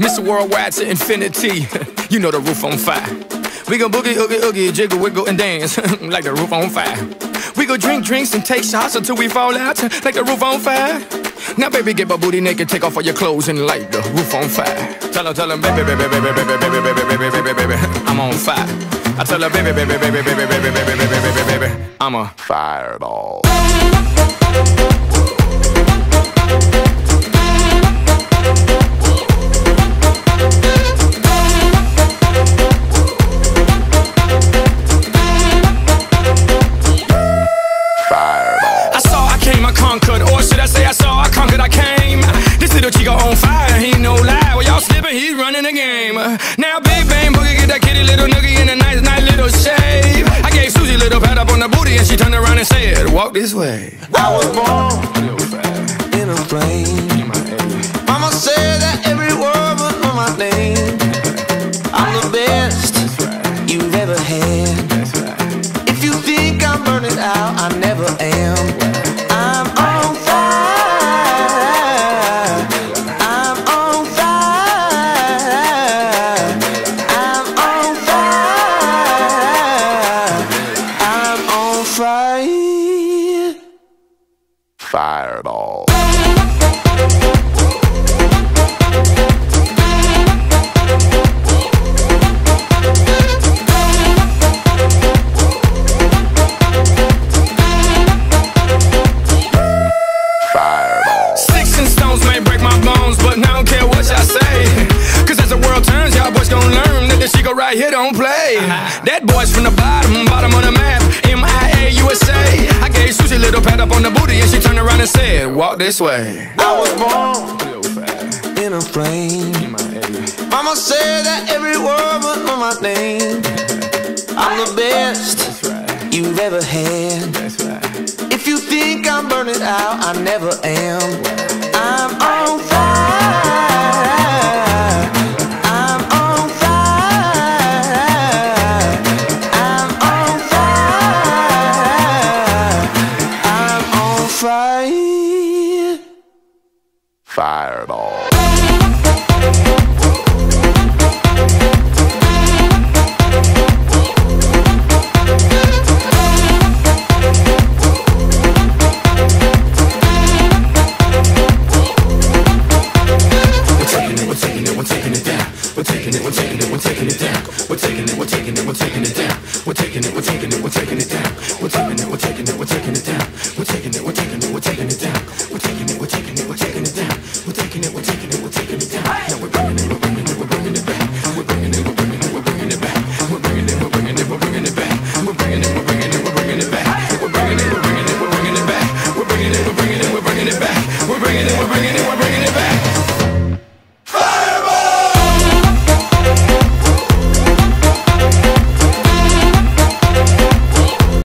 Mr. Worldwide to infinity. you know the roof on fire. We go boogie, oogie, oogie, jiggle, wiggle, and dance like the roof on fire. We go drink drinks and take shots until we fall out like the roof on fire. Now, baby, get my booty naked, take off all your clothes and light the roof on fire. Tell her, tell her, baby, baby, baby, baby, baby, baby, baby, baby, baby, baby, I'm on fire. I tell her, baby, baby, baby, baby, baby, baby, baby, baby, baby, baby, I'm a. Fireball. And Walk this way. I was born in a flame. Mama said that every word was on my name. I'm the best you've ever had. If you think I'm burning out, I never this shit go right here don't care what y'all say. Cuz as the world turns y'all boys gonna learn nigga she go right hit on play. Uh-huh. That boy's from the bottom, bottom of the map, USA. I gave Susie a little pat up on the booty, and she turned around and said, Walk this way. I was born in a flame. Mama said that every word was on my name. I'm the best you've ever had. Right. If you think I'm burning out, I never am. Fireball. We're taking it, we're taking it, we're taking it down. We're taking it, we're taking it, we're taking it down. We're taking it,